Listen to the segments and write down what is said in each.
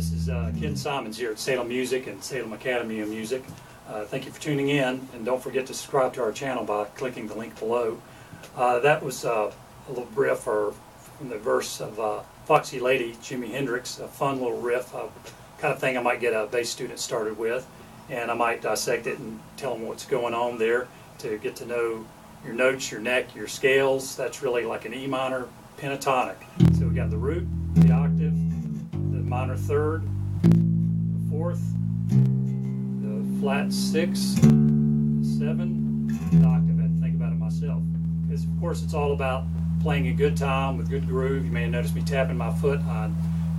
This is uh, Ken Simonds here at Salem Music and Salem Academy of Music. Uh, thank you for tuning in, and don't forget to subscribe to our channel by clicking the link below. Uh, that was uh, a little riff or from the verse of uh, Foxy Lady, Jimi Hendrix, a fun little riff, uh, kind of thing I might get a bass student started with, and I might dissect it and tell them what's going on there to get to know your notes, your neck, your scales. That's really like an E minor pentatonic. So we got the root, the octave, minor third, the fourth, the flat six, the seven, the octave. I had to think about it myself. Because of course it's all about playing a good time with good groove. You may have noticed me tapping my foot. I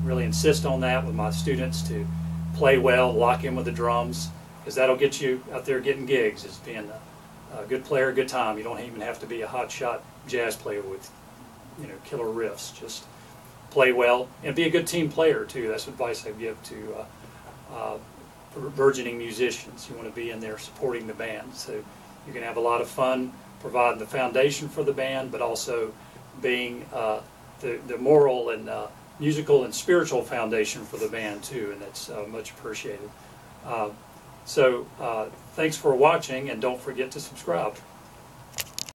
really insist on that with my students to play well, lock in with the drums, because that'll get you out there getting gigs. Is being a, a good player, good time. You don't even have to be a hot shot jazz player with you know killer riffs. Just play well and be a good team player too. That's advice I give to uh, uh, burgeoning musicians. You want to be in there supporting the band, so you can have a lot of fun providing the foundation for the band, but also being uh, the the moral and uh, musical and spiritual foundation for the band too, and that's much appreciated. So thanks for watching, and don't forget to subscribe.